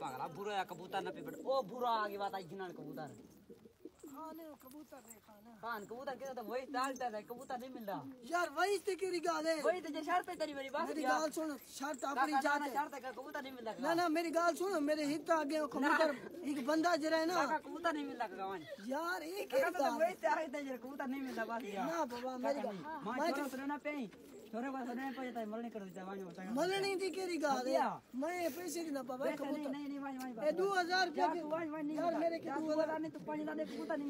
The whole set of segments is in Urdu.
پاگلا بھورا کبوتر نہ پہ او بھورا آگے بات آئی جنان کبوتر خانے اور کبوتر نے کھانا وہی ڈالتا تھا کبوتر نہیں ملتا یار وہی تے تیری گال ہے؟ وہی تے شرط ہے تیری میری بات میری گال سن شرط اپنی جان ہے۔ شرط ہے کبوتر نہیں ملتا نہ نہ میری گال سن میرے ہت اگے کبوتر ایک بندہ جڑا ہے نا۔ کبوتر نہیں ملتا گوان یار ایک ہے تو وہی تے ہے تے کبوتر نہیں ملتا بس یار نہ بابا میری گال میں تو سننا پئی چھوڑے بس نہیں پئی تے مرنے کر دیتا وانو مرنے دی کیری گال ہے؟ میں پیسے دی نہ بابا کبوتر۔ نہیں نہیں وانو 2000 روپے یار میرے کے 2000 نہیں تو 5000 نہیں کبوتر نہیں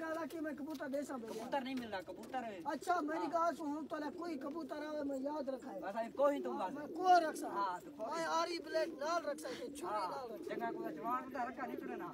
گالا کہ میں کبوتر دیسا بھیا؟ کبوتر نہیں مل رہا کبوتر ہے۔ اچھا میری گاہ سو ہوں تو لے کوئی کبوتر آوے میں یاد رکھا ہے۔ بس کو ہی تو بس۔ میں کو رکھ سا ہاں تو آری بلیڈ نال رکھ سا چھری ہاں، نال رکھ جگہ کو جوان رکھا نہیں چھڑنا